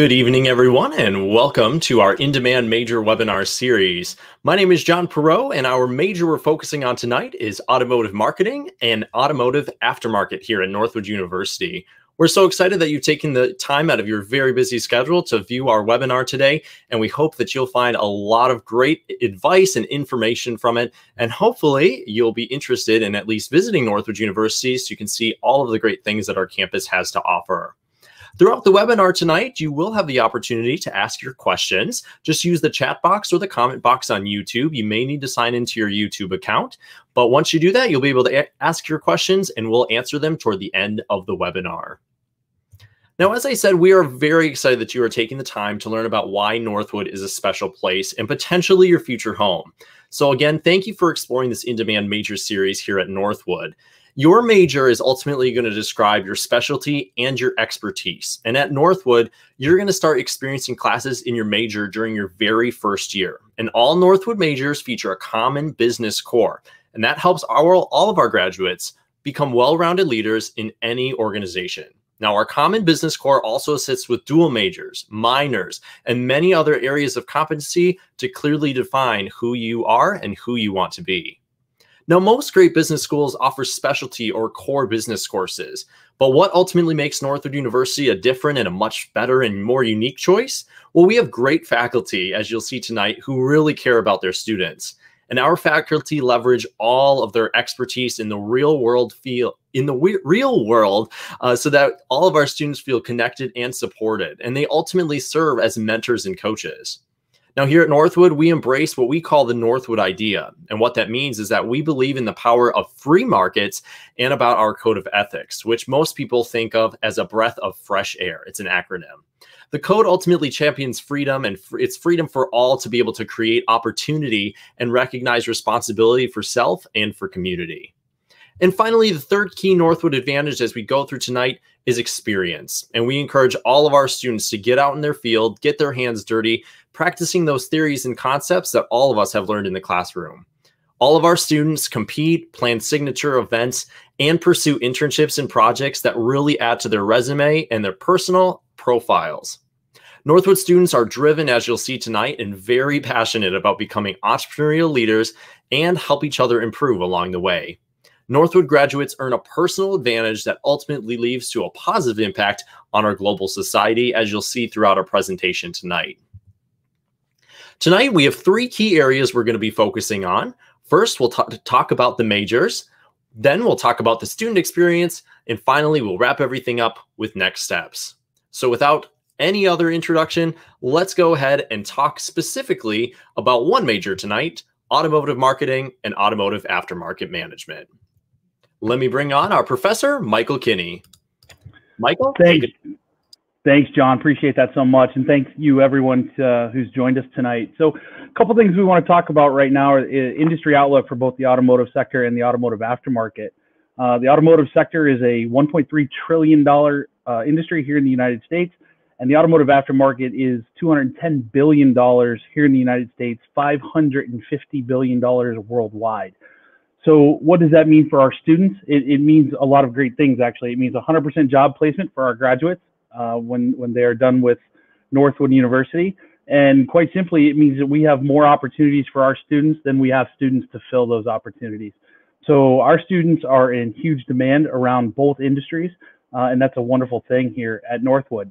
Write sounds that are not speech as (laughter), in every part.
Good evening, everyone, and welcome to our In Demand Major webinar series. My name is John Perot, and our major we're focusing on tonight is automotive marketing and automotive aftermarket here at Northwood University. We're so excited that you've taken the time out of your very busy schedule to view our webinar today, and we hope that you'll find a lot of great advice and information from it, and hopefully you'll be interested in at least visiting Northwood University so you can see all of the great things that our campus has to offer. Throughout the webinar tonight, you will have the opportunity to ask your questions. Just use the chat box or the comment box on YouTube. You may need to sign into your YouTube account, but once you do that, you'll be able to ask your questions and we'll answer them toward the end of the webinar. Now, as I said, we are very excited that you are taking the time to learn about why Northwood is a special place and potentially your future home. So again, thank you for exploring this in-demand major series here at Northwood. Your major is ultimately going to describe your specialty and your expertise. And at Northwood, you're going to start experiencing classes in your major during your very first year. And all Northwood majors feature a common business core. And that helps our, all of our graduates become well-rounded leaders in any organization. Now, our common business core also assists with dual majors, minors, and many other areas of competency to clearly define who you are and who you want to be. Now, most great business schools offer specialty or core business courses, but what ultimately makes Northwood University a different and a much better and more unique choice? Well, we have great faculty, as you'll see tonight, who really care about their students. And our faculty leverage all of their expertise in the real world feel in the real world uh, so that all of our students feel connected and supported. And they ultimately serve as mentors and coaches. Now, here at Northwood, we embrace what we call the Northwood idea. And what that means is that we believe in the power of free markets and about our code of ethics, which most people think of as a breath of fresh air. It's an acronym. The code ultimately champions freedom and fr it's freedom for all to be able to create opportunity and recognize responsibility for self and for community. And finally, the third key Northwood advantage as we go through tonight is experience. And we encourage all of our students to get out in their field, get their hands dirty, practicing those theories and concepts that all of us have learned in the classroom. All of our students compete, plan signature events, and pursue internships and projects that really add to their resume and their personal profiles. Northwood students are driven, as you'll see tonight, and very passionate about becoming entrepreneurial leaders and help each other improve along the way. Northwood graduates earn a personal advantage that ultimately leads to a positive impact on our global society, as you'll see throughout our presentation tonight. Tonight, we have three key areas we're going to be focusing on. First, we'll talk about the majors. Then we'll talk about the student experience. And finally, we'll wrap everything up with next steps. So without any other introduction, let's go ahead and talk specifically about one major tonight, automotive marketing and automotive aftermarket management. Let me bring on our professor, Michael Kinney. Michael? Thanks. Thanks, John. Appreciate that so much. And thanks you, everyone uh, who's joined us tonight. So a couple things we want to talk about right now are industry outlook for both the automotive sector and the automotive aftermarket. Uh, the automotive sector is a $1.3 trillion uh, industry here in the United States, and the automotive aftermarket is $210 billion here in the United States, $550 billion worldwide. So what does that mean for our students? It, it means a lot of great things, actually. It means 100% job placement for our graduates uh, when, when they are done with Northwood University. And quite simply, it means that we have more opportunities for our students than we have students to fill those opportunities. So our students are in huge demand around both industries, uh, and that's a wonderful thing here at Northwood.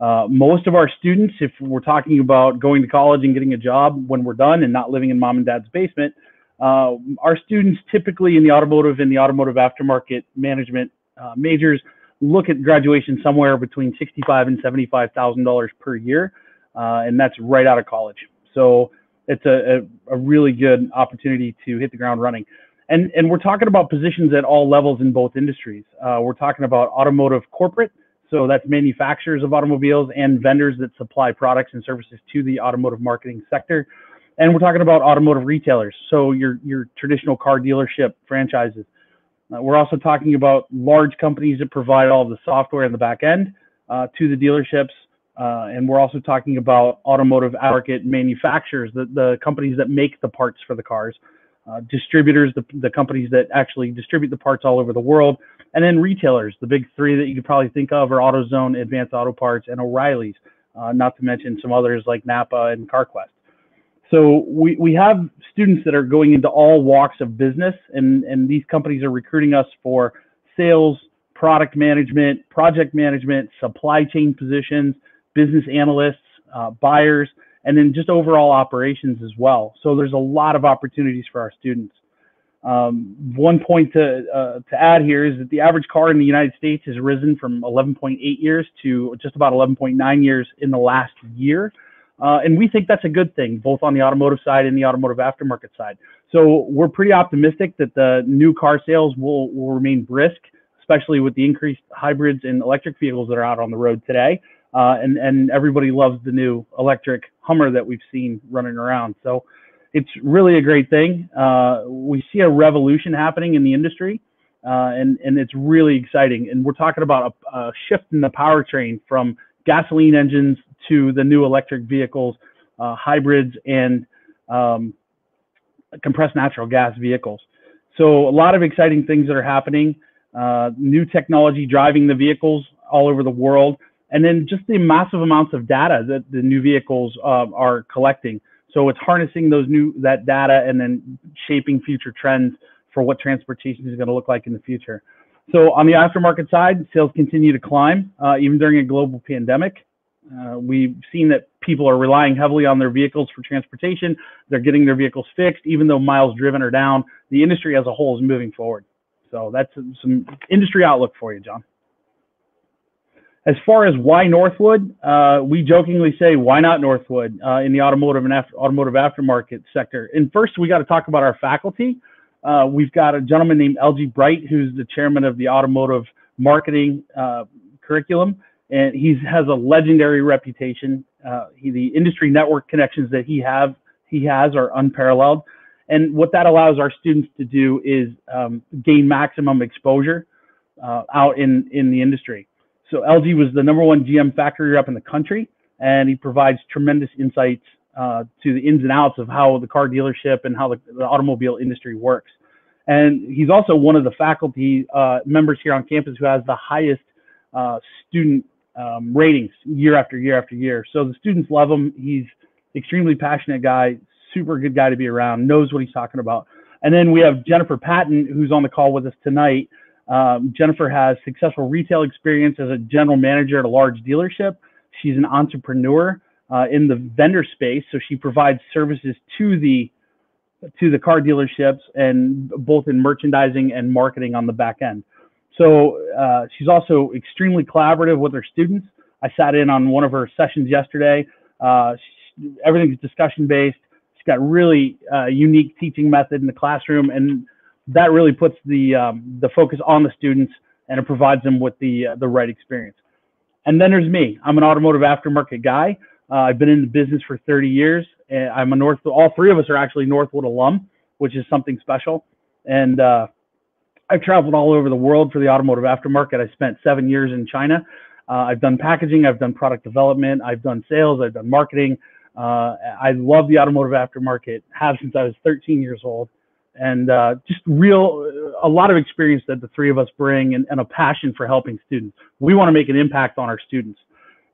Uh, most of our students, if we're talking about going to college and getting a job when we're done and not living in mom and dad's basement, uh, our students typically in the automotive and the automotive aftermarket management uh, majors look at graduation somewhere between sixty-five and seventy-five thousand dollars per year, uh, and that's right out of college. So it's a, a, a, really good opportunity to hit the ground running. And and we're talking about positions at all levels in both industries. Uh, we're talking about automotive corporate, so that's manufacturers of automobiles and vendors that supply products and services to the automotive marketing sector. And we're talking about automotive retailers, so your your traditional car dealership franchises. Uh, we're also talking about large companies that provide all the software in the back end uh, to the dealerships. Uh, and we're also talking about automotive aftermarket manufacturers, the, the companies that make the parts for the cars, uh, distributors, the, the companies that actually distribute the parts all over the world, and then retailers. The big three that you could probably think of are AutoZone, Advanced Auto Parts, and O'Reilly's. uh, not to mention some others like Napa and CarQuest. So we, we have students that are going into all walks of business, and, and these companies are recruiting us for sales, product management, project management, supply chain positions, business analysts, uh, buyers, and then just overall operations as well. So there's a lot of opportunities for our students. Um, one point to, uh, to add here is that the average car in the United States has risen from 11.8 years to just about 11.9 years in the last year. Uh, and we think that's a good thing, both on the automotive side and the automotive aftermarket side. So we're pretty optimistic that the new car sales will, will remain brisk, especially with the increased hybrids and electric vehicles that are out on the road today. Uh, and, and everybody loves the new electric Hummer that we've seen running around. So it's really a great thing. Uh, we see a revolution happening in the industry, uh, and and it's really exciting. And we're talking about a, a, shift in the powertrain from gasoline engines to the new electric vehicles, uh, hybrids, and um, compressed natural gas vehicles. So a lot of exciting things that are happening. Uh, new technology driving the vehicles all over the world, and then just the massive amounts of data that the new vehicles uh, are collecting. So it's harnessing those new that data and then shaping future trends for what transportation is going to look like in the future. So on the aftermarket side, sales continue to climb uh, even during a global pandemic. Uh, we've seen that people are relying heavily on their vehicles for transportation. They're getting their vehicles fixed, even though miles driven are down. The industry as a whole is moving forward. So that's some industry outlook for you, John. As far as why Northwood, uh, we jokingly say, why not Northwood uh, in the automotive and automotive aftermarket sector? And first, we got to talk about our faculty. Uh, we've got a gentleman named LG Bright, who's the chairman of the automotive marketing uh, curriculum, and he has a legendary reputation. Uh, he, the industry network connections that he have he has are unparalleled. And what that allows our students to do is um, gain maximum exposure uh, out in, in the industry. So LG was the number one GM factory up in the country, and he provides tremendous insights uh, to the ins and outs of how the car dealership and how the, the automobile industry works. And he's also one of the faculty uh, members here on campus who has the highest uh, student um, ratings year after year after year. So the students love him. He's extremely passionate guy, super good guy to be around, knows what he's talking about. And then we have Jennifer Patton, who's on the call with us tonight. Um, Jennifer has successful retail experience as a general manager at a large dealership. She's an entrepreneur uh, in the vendor space, so she provides services to the to the car dealerships and both in merchandising and marketing on the back end. So uh, she's also extremely collaborative with her students. I sat in on one of her sessions yesterday. Uh, she, everything's discussion based. She's got really uh, unique teaching method in the classroom, and that really puts the um, the focus on the students and it provides them with the uh, the right experience. And then there's me. I'm an automotive aftermarket guy. Uh, I've been in the business for 30 years. And I'm a North. All three of us are actually Northwood alum, which is something special. And uh, I've traveled all over the world for the automotive aftermarket. I spent seven years in China. Uh, I've done packaging. I've done product development. I've done sales. I've done marketing. Uh, I love the automotive aftermarket. Have since I was 13 years old and uh, just real a lot of experience that the three of us bring and, and a passion for helping students. We want to make an impact on our students.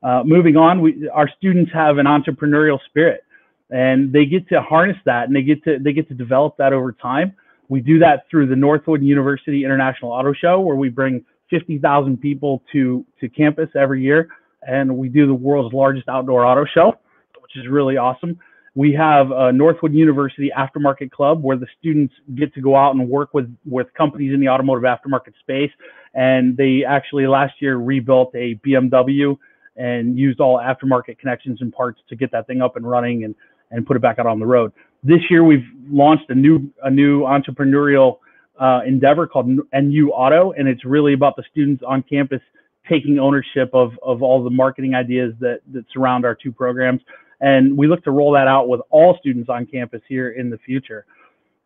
Uh, moving on, we, our students have an entrepreneurial spirit, and they get to harness that, and they get to they get to develop that over time. We do that through the Northwood University International Auto Show, where we bring 50,000 people to to campus every year, and we do the world's largest outdoor auto show, which is really awesome. We have a Northwood University Aftermarket Club where the students get to go out and work with, with companies in the automotive aftermarket space. And they actually last year rebuilt a BMW and used all aftermarket connections and parts to get that thing up and running and, and put it back out on the road. This year we've launched a new a new entrepreneurial uh, endeavor called NU Auto, and it's really about the students on campus taking ownership of, of all the marketing ideas that, that surround our two programs. And we look to roll that out with all students on campus here in the future.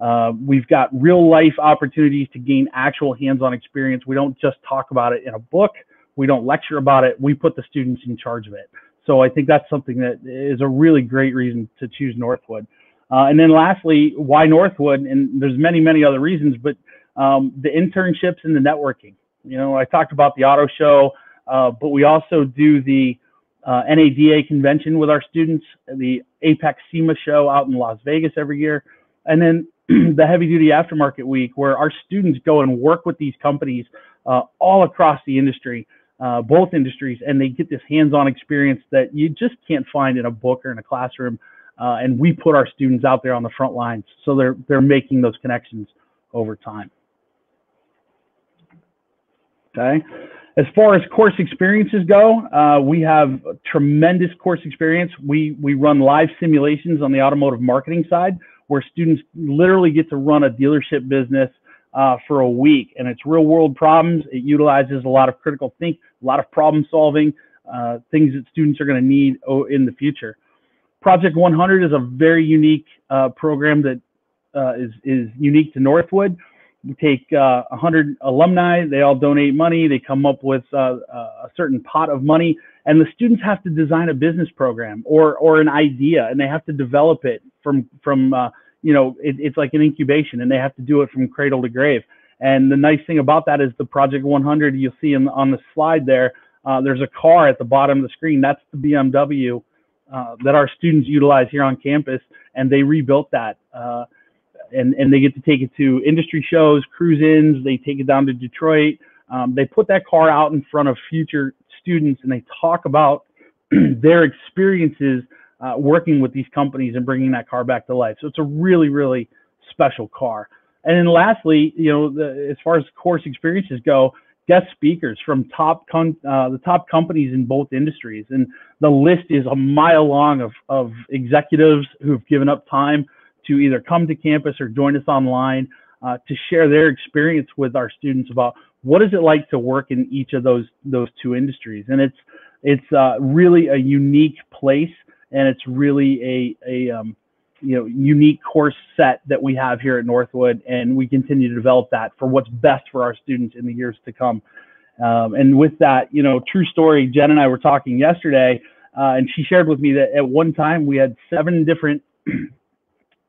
Uh, we've got real life opportunities to gain actual hands-on experience. We don't just talk about it in a book. We don't lecture about it. We put the students in charge of it. So I think that's something that is a really great reason to choose Northwood. Uh, and then lastly, why Northwood? And there's many, many other reasons, but um, the internships and the networking. You know, I talked about the auto show, uh, but we also do the uh, NADA convention with our students, the AAPEX SEMA show out in Las Vegas every year, and then (clears throat) the heavy duty aftermarket week where our students go and work with these companies uh, all across the industry, uh, both industries, and they get this hands-on experience that you just can't find in a book or in a classroom. Uh, and we put our students out there on the front lines, so they're they're making those connections over time. Okay. As far as course experiences go, uh, we have tremendous course experience. We we run live simulations on the automotive marketing side, where students literally get to run a dealership business uh, for a week, and it's real world problems. It utilizes a lot of critical think, a lot of problem solving, uh, things that students are going to need in the future. Project 100 is a very unique uh, program that uh, is is unique to Northwood we take uh, 100 alumni, they all donate money, they come up with uh, a certain pot of money, and the students have to design a business program or, or an idea, and they have to develop it from, from uh, you know, it, it's like an incubation, and they have to do it from cradle to grave. And the nice thing about that is the Project 100 you'll see in, on the slide there, uh, there's a car at the bottom of the screen. That's the BMW uh, that our students utilize here on campus, and they rebuilt that. Uh, and and they get to take it to industry shows, cruise-ins. They take it down to Detroit. Um, they put that car out in front of future students, and they talk about (clears throat) their experiences uh, working with these companies and bringing that car back to life. So it's a really really special car. And then lastly, you know, the, as far as course experiences go, guest speakers from top uh, the top companies in both industries, and the list is a mile long of of executives who've given up time to either come to campus or join us online uh, to share their experience with our students about what is it like to work in each of those those two industries. And it's it's uh, really a unique place, and it's really a a um, you know unique course set that we have here at Northwood, and we continue to develop that for what's best for our students in the years to come. Um, and with that, you know, true story. Jen and I were talking yesterday, uh, and she shared with me that at one time we had seven different (clears throat)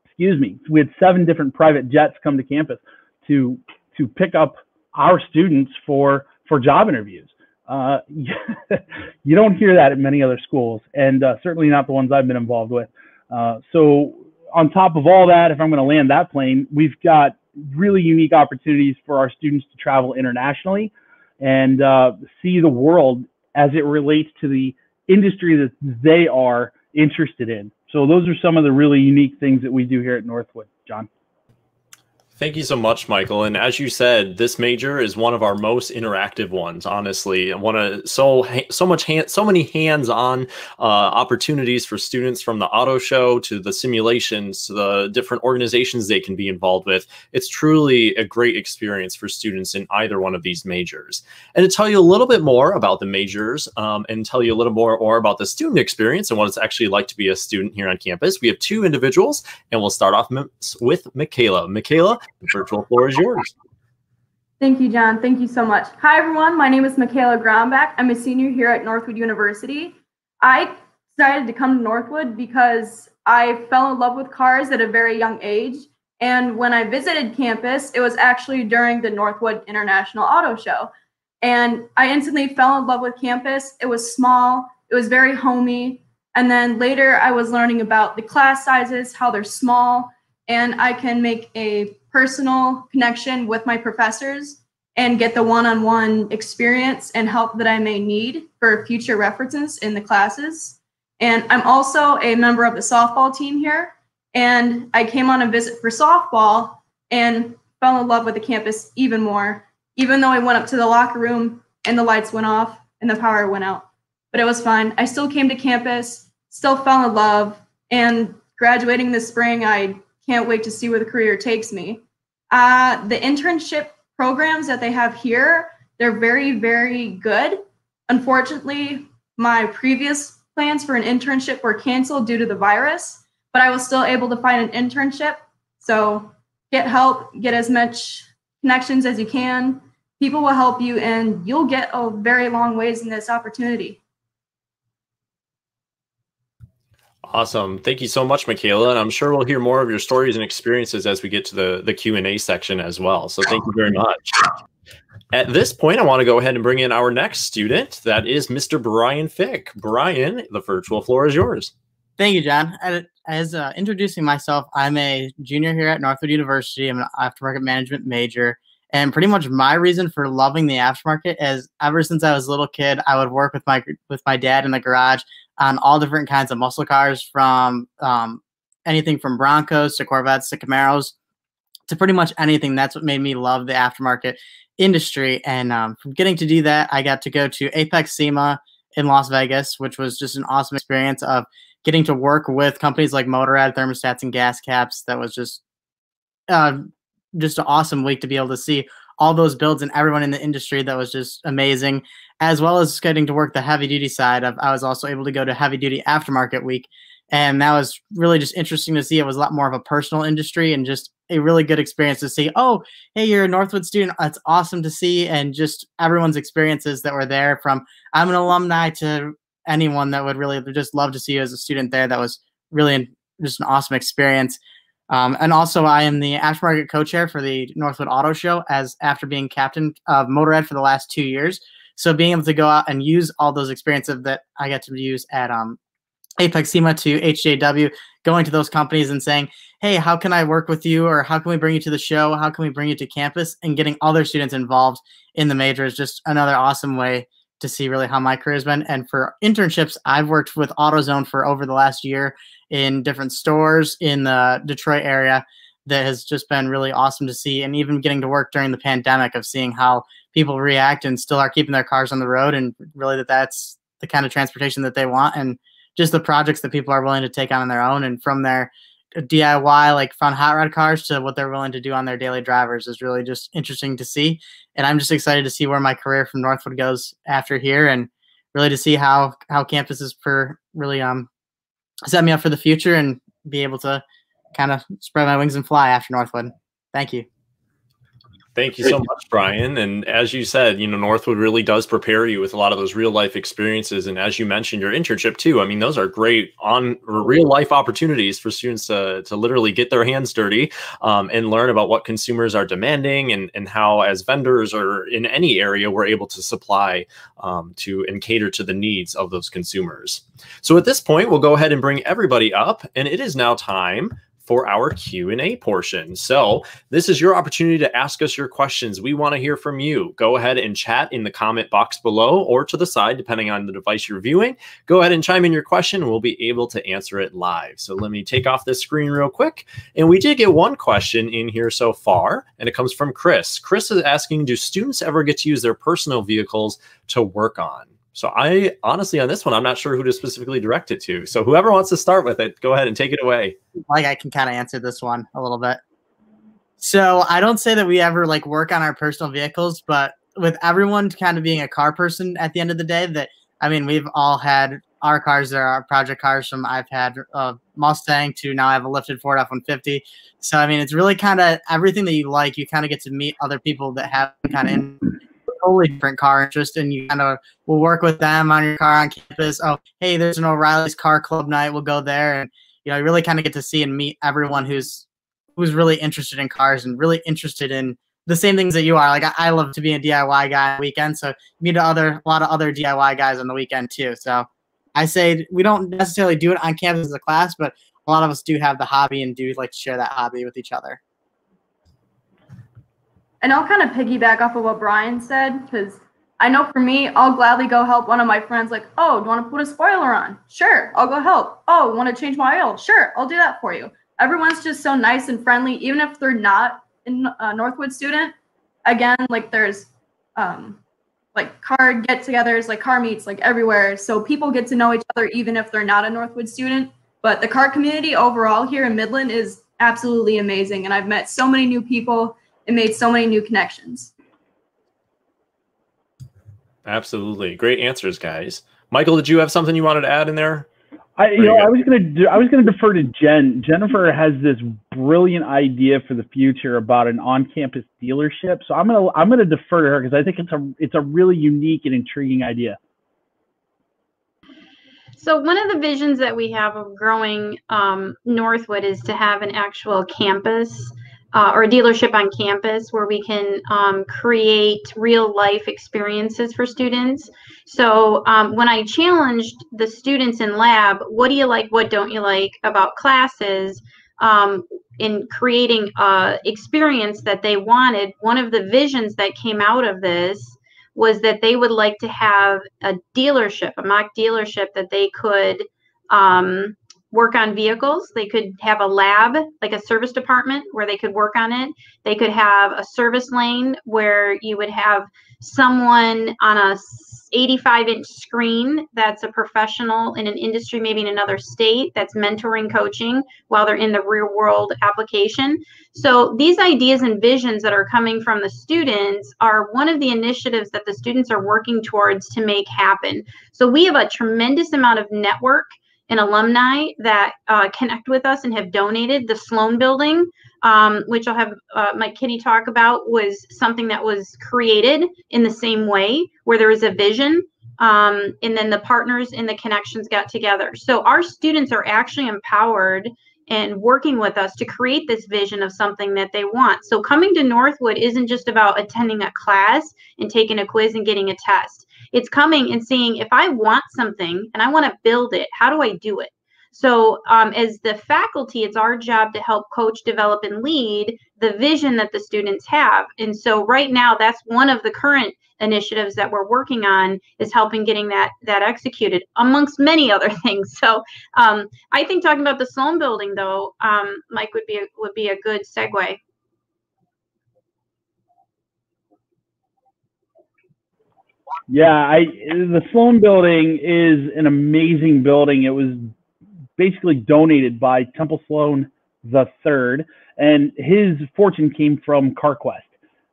excuse me, we had seven different private jets come to campus to to pick up our students for for job interviews. Uh, (laughs) you don't hear that at many other schools, and uh, certainly not the ones I've been involved with. Uh, so, on top of all that, if I'm going to land that plane, we've got really unique opportunities for our students to travel internationally and uh, see the world as it relates to the industry that they are interested in. So those are some of the really unique things that we do here at Northwood, John. Thank you so much, Michael. And as you said, this major is one of our most interactive ones. Honestly, I want to so so much hand, so many hands-on uh, opportunities for students from the auto show to the simulations to the different organizations they can be involved with. It's truly a great experience for students in either one of these majors. And to tell you a little bit more about the majors um, and tell you a little more or about the student experience and what it's actually like to be a student here on campus, we have two individuals, and we'll start off with Michaela. Michaela the virtual floor is yours. Thank you, John. Thank you so much. Hi, everyone. My name is Michaela Grombach. I'm a senior here at Northwood University. I decided to come to Northwood because I fell in love with cars at a very young age. And when I visited campus, it was actually during the Northwood International Auto Show. And I instantly fell in love with campus. It was small, it was very homey. And then later, I was learning about the class sizes, how they're small, and I can make a personal connection with my professors and get the one-on-one experience and help that I may need for future references in the classes. And I'm also a member of the softball team here. And I came on a visit for softball and fell in love with the campus even more, even though I went up to the locker room and the lights went off and the power went out. But it was fine. I still came to campus, still fell in love, and graduating this spring, I can't wait to see where the career takes me. Uh, the internship programs that they have here, they're very, very good. Unfortunately, my previous plans for an internship were canceled due to the virus, but I was still able to find an internship. So get help, get as much connections as you can. People will help you, and you'll get a very long ways in this opportunity. Awesome. Thank you so much, Michaela. And I'm sure we'll hear more of your stories and experiences as we get to the, the Q&A section as well. So thank you very much. At this point, I want to go ahead and bring in our next student. That is Mr. Brian Fick. Brian, the virtual floor is yours. Thank you, John. As uh, introducing myself, I'm a junior here at Northwood University. I'm an aftermarket management major. And pretty much my reason for loving the aftermarket is ever since I was a little kid, I would work with my with my dad in the garage on all different kinds of muscle cars, from um, anything from Broncos to Corvettes to Camaros to pretty much anything. That's what made me love the aftermarket industry. And um, from getting to do that, I got to go to AAPEX SEMA in Las Vegas, which was just an awesome experience of getting to work with companies like Motorad thermostats and gas caps. That was just uh, just an awesome week to be able to see all those builds and everyone in the industry that was just amazing, as well as getting to work the heavy duty side of I was also able to go to heavy duty aftermarket week. And that was really just interesting to see. It was a lot more of a personal industry and just a really good experience to see. Oh, hey, you're a Northwood student. It's awesome to see. And just everyone's experiences that were there from I'm an alumni to anyone that would really just love to see you as a student there. That was really just an awesome experience. Um, and also, I am the aftermarket co-chair for the Northwood Auto Show as after being captain of Motorad for the last two years. So being able to go out and use all those experiences that I got to use at um, AAPEX SEMA to HJW, going to those companies and saying, hey, how can I work with you? Or how can we bring you to the show? How can we bring you to campus? And getting other students involved in the major is just another awesome way to see really how my career has been. And for internships, I've worked with AutoZone for over the last year in different stores in the Detroit area that has just been really awesome to see. And even getting to work during the pandemic of seeing how people react and still are keeping their cars on the road and really that that's the kind of transportation that they want and just the projects that people are willing to take on on their own. And from their DIY, like fun hot rod cars to what they're willing to do on their daily drivers is really just interesting to see. And I'm just excited to see where my career from Northwood goes after here and really to see how, how campuses per really, um, set me up for the future and be able to kind of spread my wings and fly after Northwood. Thank you. Thank you so much, Brian. And as you said, you know, Northwood really does prepare you with a lot of those real life experiences. And as you mentioned, your internship too. I mean, those are great on real life opportunities for students to, to literally get their hands dirty um, and learn about what consumers are demanding and, and how, as vendors or in any area, we're able to supply um, to and cater to the needs of those consumers. So at this point, we'll go ahead and bring everybody up. And it is now time for our Q&A portion. So this is your opportunity to ask us your questions. We want to hear from you. Go ahead and chat in the comment box below or to the side, depending on the device you're viewing. Go ahead and chime in your question we'll be able to answer it live. So let me take off this screen real quick. And we did get one question in here so far, and it comes from Chris. Chris is asking, do students ever get to use their personal vehicles to work on? So I honestly on this one, I'm not sure who to specifically direct it to. So whoever wants to start with it, go ahead and take it away. Like I can kind of answer this one a little bit. So I don't say that we ever like work on our personal vehicles, but with everyone kind of being a car person at the end of the day, that I mean, we've all had our cars. There are project cars from I've had a Mustang to now I have a lifted Ford F-150. So I mean, it's really kind of everything that you like. You kind of get to meet other people that have kind of totally different car interest and you kind of will work with them on your car on campus. Oh, hey, there's an O'Reilly's car club night. We'll go there. And, you know, you really kind of get to see and meet everyone who's, who's really interested in cars and really interested in the same things that you are. Like I, I love to be a DIY guy weekend. So meet other, a lot of other DIY guys on the weekend too. So I say we don't necessarily do it on campus as a class, but a lot of us do have the hobby and do like to share that hobby with each other. And I'll kind of piggyback off of what Brian said because I know for me, I'll gladly go help one of my friends. Like, oh, do you want to put a spoiler on? Sure, I'll go help. Oh, want to change my oil? Sure, I'll do that for you. Everyone's just so nice and friendly, even if they're not a Northwood student. Again, like there's um, like car get-togethers, like car meets, like everywhere. So people get to know each other even if they're not a Northwood student. But the car community overall here in Midland is absolutely amazing, and I've met so many new people and made so many new connections. Absolutely. Great answers, guys. Michael, did you have something you wanted to add in there? I, you know, I was gonna, do, I was gonna defer to Jen. Jennifer has this brilliant idea for the future about an on-campus dealership. So I'm gonna, I'm gonna defer to her because I think it's a, it's a really unique and intriguing idea. So one of the visions that we have of growing um, Northwood is to have an actual campus uh, or a dealership on campus where we can um, create real life experiences for students. So um, when I challenged the students in lab, what do you like, what don't you like about classes, um, in creating a experience that they wanted, one of the visions that came out of this was that they would like to have a dealership, a mock dealership that they could um, work on vehicles. They could have a lab, like a service department, where they could work on it. They could have a service lane where you would have someone on a 85 inch screen that's a professional in an industry, maybe in another state, that's mentoring coaching while they're in the real world application. So these ideas and visions that are coming from the students are one of the initiatives that the students are working towards to make happen. So we have a tremendous amount of network and alumni that uh, connect with us and have donated. The Sloan Building, um, which I'll have uh, Mike Kinney talk about, was something that was created in the same way, where there was a vision, um, and then the partners and the connections got together. So our students are actually empowered and working with us to create this vision of something that they want. So coming to Northwood isn't just about attending a class and taking a quiz and getting a test it's coming and seeing if I want something and I want to build it, how do I do it? So, um, as the faculty, it's our job to help coach, develop, and lead the vision that the students have. And so, right now, that's one of the current initiatives that we're working on is helping getting that that executed, amongst many other (laughs) things. So, um, I think talking about the Sloan Building, though, um, Mike would be a, would be a good segue. Yeah, I the Sloan Building is an amazing building. It was basically donated by Temple Sloan the third, and his fortune came from CarQuest.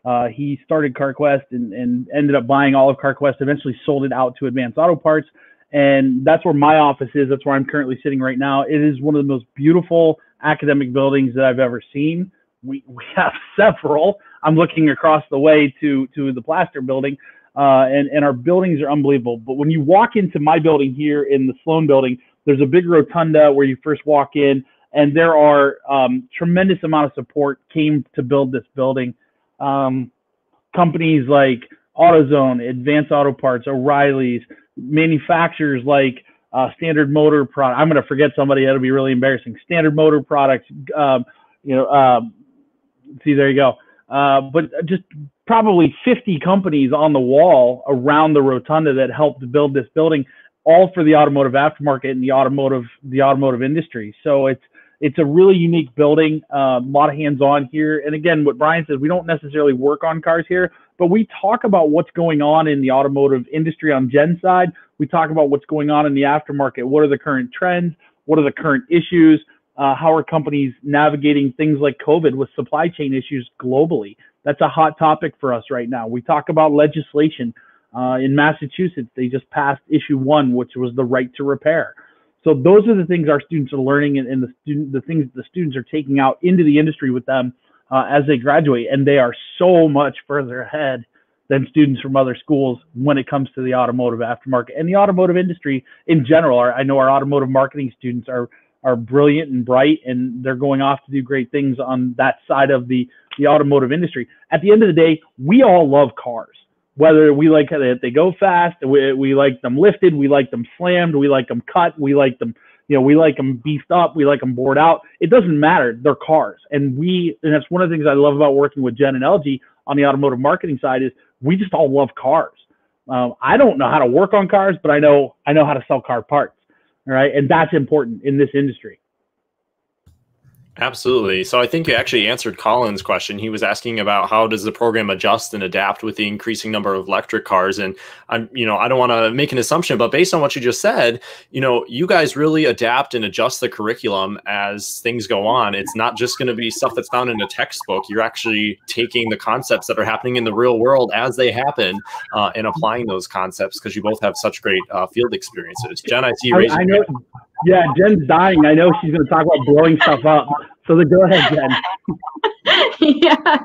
Uh, he started CarQuest and, and ended up buying all of CarQuest. Eventually, sold it out to Advance Auto Parts, and that's where my office is. That's where I'm currently sitting right now. It is one of the most beautiful academic buildings that I've ever seen. We we (laughs) have several. I'm looking across the way to to the Plaster Building, uh, and, and our buildings are unbelievable. But when you walk into my building here in the Sloan building, there's a big rotunda where you first walk in, and there are um, tremendous amount of support came to build this building. Um, companies like AutoZone, Advance Auto Parts, O'Reilly's, manufacturers like uh, Standard Motor Product. I'm going to forget somebody. That'll be really embarrassing. Standard Motor Products. Um, you know, um, see there you go. Uh, but just probably 50 companies on the wall around the rotunda that helped build this building, all for the automotive aftermarket and the automotive the automotive industry. So it's it's a really unique building, uh, a lot of hands-on here. And again, what Brian says, we don't necessarily work on cars here, but we talk about what's going on in the automotive industry on Gen side. We talk about what's going on in the aftermarket. What are the current trends? What are the current issues? Uh, how are companies navigating things like COVID with supply chain issues globally? That's a hot topic for us right now. We talk about legislation. Uh, in Massachusetts, they just passed issue one, which was the right to repair. So those are the things our students are learning, and, and the student, the things the students are taking out into the industry with them uh, as they graduate, and they are so much further ahead than students from other schools when it comes to the automotive aftermarket and the automotive industry in general. Our, I know our automotive marketing students are are brilliant and bright, and they're going off to do great things on that side of the the automotive industry. At the end of the day, we all love cars. Whether we like that they go fast, we, we like them lifted, we like them slammed, we like them cut, we like them, you know, we like them beefed up, we like them bored out. It doesn't matter. They're cars, and we, and that's one of the things I love about working with Jen and LG on the automotive marketing side is we just all love cars. Um, I don't know how to work on cars, but I know I know how to sell car parts. All right. And that's important in this industry. Absolutely. So I think you actually answered Colin's question. He was asking about how does the program adjust and adapt with the increasing number of electric cars. And I'm, you know, I don't want to make an assumption, but based on what you just said, you know, you guys really adapt and adjust the curriculum as things go on. It's not just going to be stuff that's found in a textbook. You're actually taking the concepts that are happening in the real world as they happen uh, and applying those concepts because you both have such great uh, field experiences. Jen, I see you raising. I, I know, yeah, Jen's dying. I know she's going to talk about blowing stuff up. So go ahead, Jen. (laughs) yeah.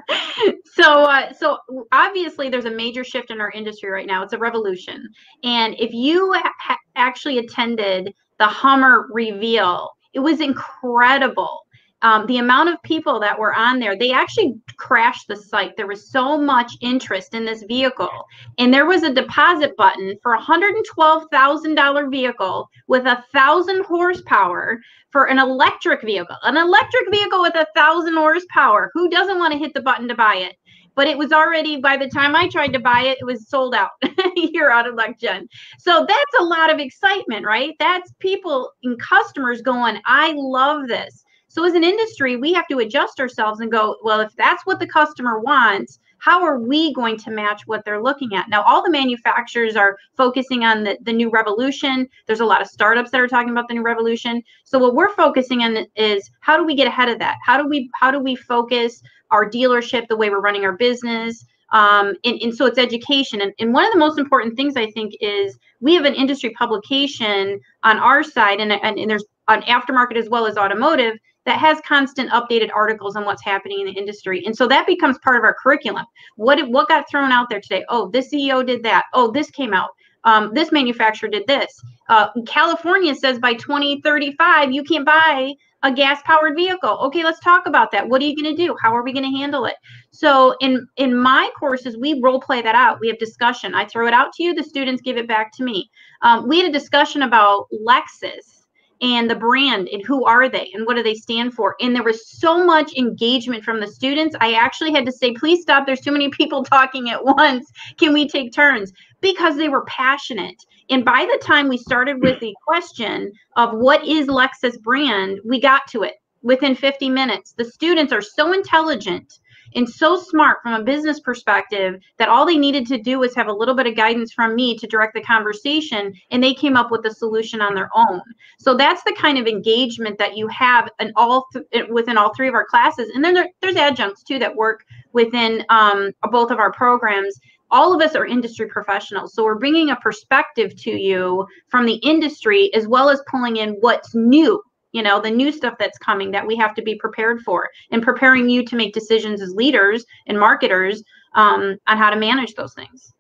So, uh, so obviously, there's a major shift in our industry right now. It's a revolution. And if you ha- actually attended the Hummer reveal, it was incredible. Um, the amount of people that were on there, they actually crashed the site. There was so much interest in this vehicle. And there was a deposit button for a $112,000 vehicle with a thousand horsepower for an electric vehicle. An electric vehicle with a thousand horsepower. Who doesn't want to hit the button to buy it? but it was already by the time I tried to buy it, it was sold out (laughs) here out of LecGen. So that's a lot of excitement, right? That's people and customers going, I love this. So as an industry, we have to adjust ourselves and go, well, if that's what the customer wants, how are we going to match what they're looking at? Now, all the manufacturers are focusing on the, the new revolution. There's a lot of startups that are talking about the new revolution. So what we're focusing on is how do we get ahead of that? How do we how do we focus our dealership, the way we're running our business? Um, and, and so it's education. And, and one of the most important things I think is we have an industry publication on our side, and, and, and there's an aftermarket as well as automotive that has constant updated articles on what's happening in the industry. And so that becomes part of our curriculum. What what got thrown out there today? Oh, this CEO did that. Oh, this came out. Um, this manufacturer did this. Uh, California says by 2035 you can't buy a gas powered vehicle. Okay, let's talk about that. What are you going to do? How are we going to handle it? So in in my courses, we role play that out. We have discussion. I throw it out to you. The students give it back to me. Um, we had a discussion about Lexus and the brand and who are they and what do they stand for and there was so much engagement from the students i actually had to say please stop there's too many people (laughs) talking at once. Can we take turns? Because they were passionate. And by the time we started with the question of what is lexus brand we got to it. Within 50 minutes the students are so intelligent and so smart from a business perspective that all they needed to do was have a little bit of guidance from me to direct the conversation and they came up with a solution on their own. So that's the kind of engagement that you have in all th- within all three of our classes. And then there, there's adjuncts too that work within um, both of our programs. All of us are industry professionals so we're bringing a perspective to you from the industry as well as pulling in what's new you know the new stuff that's coming that we have to be prepared for and preparing you to make decisions as leaders and marketers um, on how to manage those things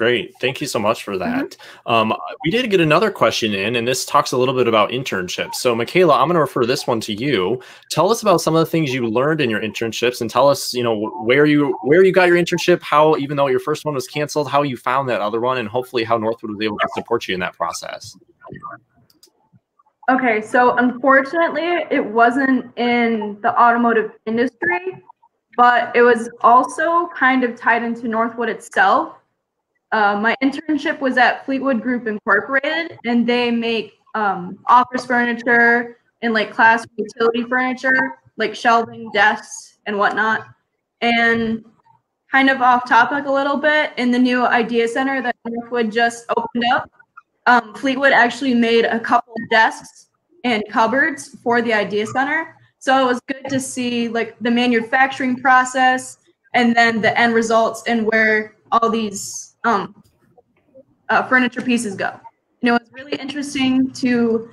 Great. Thank you so much for that. Mm-hmm. Um, we did get another question in, and this talks a little bit about internships. So, Michaela, I'm going to refer this one to you. Tell us about some of the things you learned in your internships, and tell us, you know, where you where you got your internship, how even though your first one was canceled, how you found that other one, and hopefully how Northwood was able to support you in that process. Okay, so unfortunately, it wasn't in the automotive industry, but it was also kind of tied into Northwood itself. Uh, my internship was at Fleetwood Group Incorporated, and they make um, office furniture and like class utility furniture, like shelving, desks, and whatnot. And kind of off topic a little bit, in the new Idea Center that Northwood just opened up, um, Fleetwood actually made a couple desks and cupboards for the Idea Center. So it was good to see like the manufacturing process and then the end results and where all these um, uh, furniture pieces go. And it was really interesting to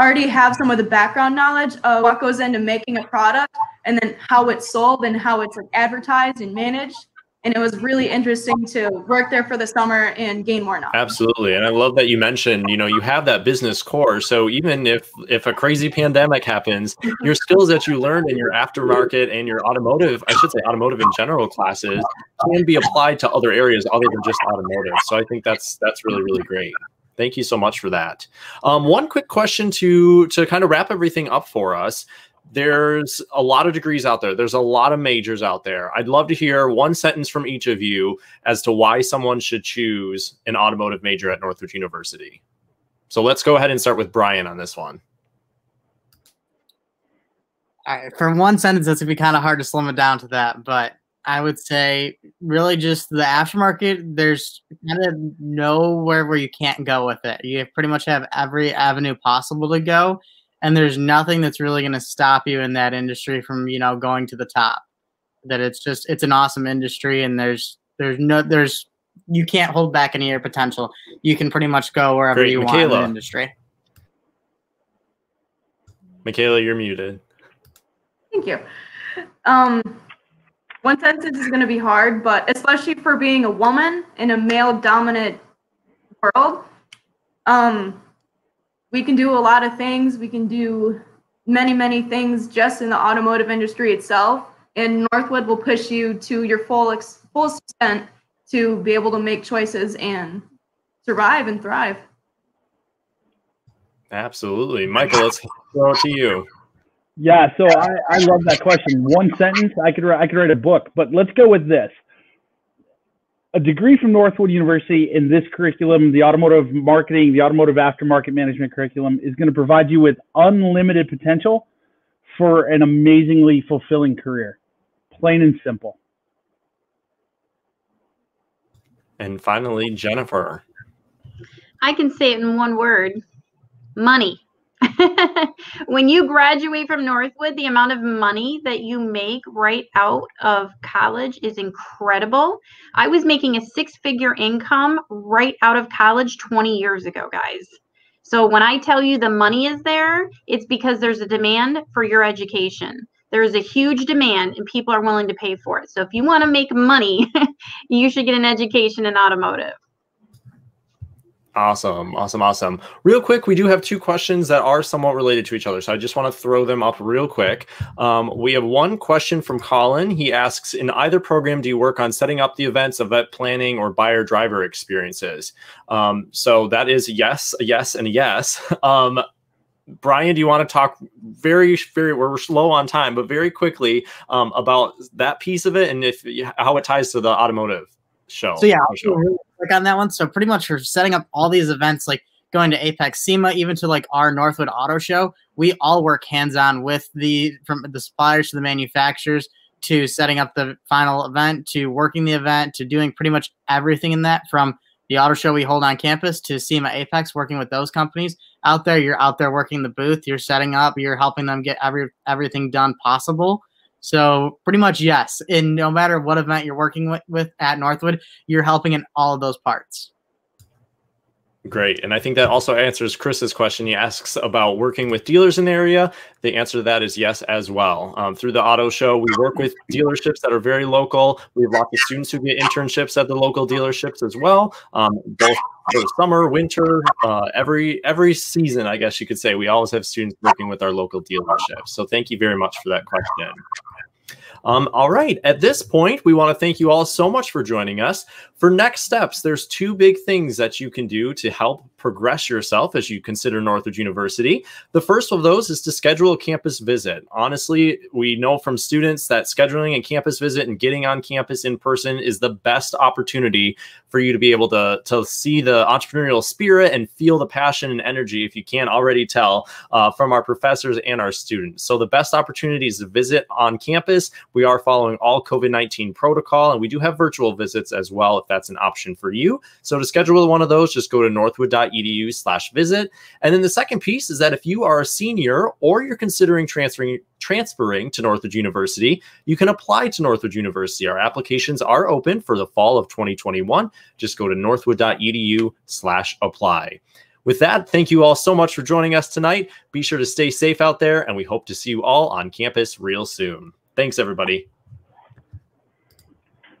already have some of the background knowledge of what goes into making a product and then how it's sold and how it's like advertised and managed and it was really interesting to work there for the summer and gain more knowledge. Absolutely, and I love that you mentioned, you know, you have that business core. So even if if a crazy pandemic happens, (laughs) your skills that you learned in your aftermarket and your automotive, I should say automotive in general classes, can be applied to other areas other than just automotive. So I think that's that's really really great. Thank you so much for that. Um, one quick question to to kind of wrap everything up for us there's a lot of degrees out there. There's a lot of majors out there. I'd love to hear one sentence from each of you as to why someone should choose an automotive major at Northridge University. So let's go ahead and start with Brian on this one. All right, for one sentence, that's gonna be kind of hard to slim it down to that, but I would say really just the aftermarket. There's kind of nowhere where you can't go with it. You pretty much have every avenue possible to go and there's nothing that's really going to stop you in that industry from you know going to the top. That it's just it's an awesome industry and there's there's no there's you can't hold back any of your potential. You can pretty much go wherever Great. you Michaela. want in the industry. Michaela you're muted. Thank you. Um one sentence is going to be hard but especially for being a woman in a male dominant world um we can do a lot of things. We can do many, many things just in the automotive industry itself. And Northwood will push you to your full ex- full extent to be able to make choices and survive and thrive. Absolutely. Michael, let's throw it to you. Yeah, so I, I love that question. One sentence, I could I could write a book, but let's go with this. A degree from Northwood University in this curriculum, the automotive marketing, the automotive aftermarket management curriculum, is going to provide you with unlimited potential for an amazingly fulfilling career. Plain and simple. And finally, Jennifer. I can say it in one word money. (laughs) when you graduate from Northwood, the amount of money that you make right out of college is incredible. I was making a six figure income right out of college 20 years ago, guys. So when I tell you the money is there, it's because there's a demand for your education. There is a huge demand and people are willing to pay for it. So if you want to make money, (laughs) you should get an education in automotive. Awesome, awesome, awesome. Real quick, we do have two questions that are somewhat related to each other. So I just want to throw them up real quick. Um, we have one question from Colin. He asks In either program, do you work on setting up the events, event planning, or buyer driver experiences? Um, so that is yes, yes, and yes. (laughs) Um, Brian, do you want to talk very, very, we're slow on time, but very quickly um, about that piece of it and if how it ties to the automotive show? So, yeah, quick on that one. So pretty much for setting up all these events, like going to AAPEX SEMA, even to like our Northwood Auto Show, we all work hands on with the from the suppliers to the manufacturers to setting up the final event to working the event to doing pretty much everything in that from the auto show we hold on campus to SEMA AAPEX, working with those companies out there. You're out there working the booth, you're setting up, you're helping them get every everything done possible. So pretty much yes. And no matter what event you're working with, with at Northwood, you're helping in all of those parts. Great. And I think that also answers Chris's question. He asks about working with dealers in the area. The answer to that is yes as well. Um, through the auto show, we work with dealerships that are very local. We have lots of students who get internships at the local dealerships as well, um, both for summer, winter, uh, every every season, I guess you could say. We always have students working with our local dealerships. So thank you very much for that question. Um, all right. At this point, we want to thank you all so much for joining us. For next steps, there's two big things that you can do to help progress yourself as you consider Northwood University. The first of those is to schedule a campus visit. Honestly, we know from students that scheduling a campus visit and getting on campus in person is the best opportunity for you to be able to, to see the entrepreneurial spirit and feel the passion and energy, if you can't already tell, uh, from our professors and our students. So the best opportunity is to visit on campus. We are following all COVID-19 protocol, and we do have virtual visits as well if that's an option for you. So to schedule one of those, just go to northwood.edu slash visit. And then the second piece is that if you are a senior or you're considering transferring transferring to Northwood University, you can apply to Northwood University. Our applications are open for the fall of 2021. Just go to northwood.edu slash apply. With that, thank you all so much for joining us tonight. Be sure to stay safe out there, and we hope to see you all on campus real soon. Thanks, everybody.